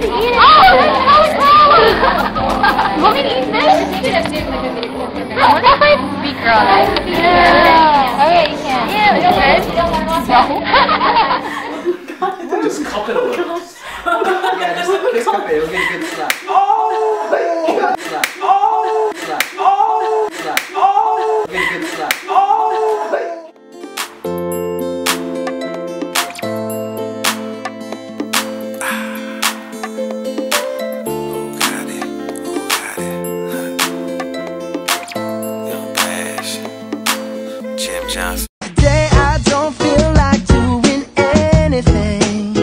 to eat it. Oh, that's so cool. want me to eat this? What if I speak girl? Yeah. Okay, you can. Yeah, it's good. You don't want to watch that. Just cup it a little. yeah, just kiss cup it. It'll get a good slap. Johnson. Today I don't feel like doing anything.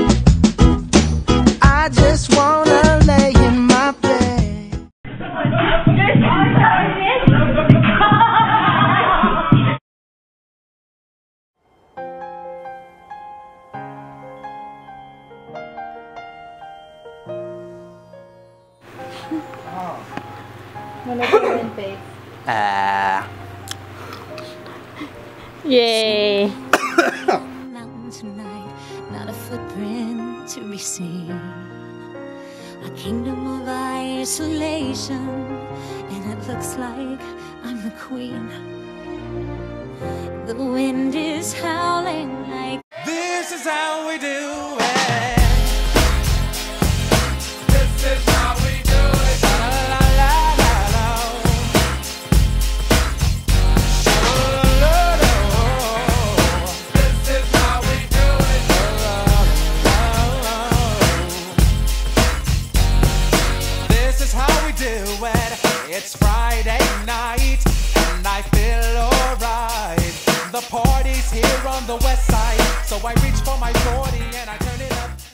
I just wanna lay in my bed. Ah. Yay. tonight, not a footprint to be seen. A kingdom of isolation, and it looks like I'm the queen. The wind is howling It's Friday night, and I feel alright. The party's here on the west side, so I reach for my 40 and I turn it up.